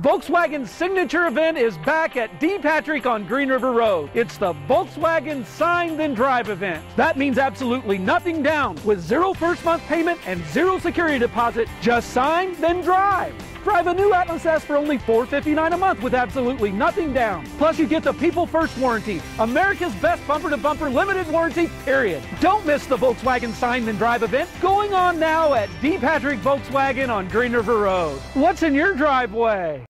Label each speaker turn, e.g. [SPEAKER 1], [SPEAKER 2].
[SPEAKER 1] Volkswagen's signature event is back at D. Patrick on Green River Road. It's the Volkswagen Sign Then Drive event. That means absolutely nothing down with zero first month payment and zero security deposit. Just sign, then drive. Drive a new Atlas S for only $459 a month with absolutely nothing down. Plus, you get the People First warranty, America's best bumper to bumper limited warranty, period. Don't miss the Volkswagen Sign Then Drive event going on now at D. Patrick Volkswagen on Green River Road. What's in your driveway?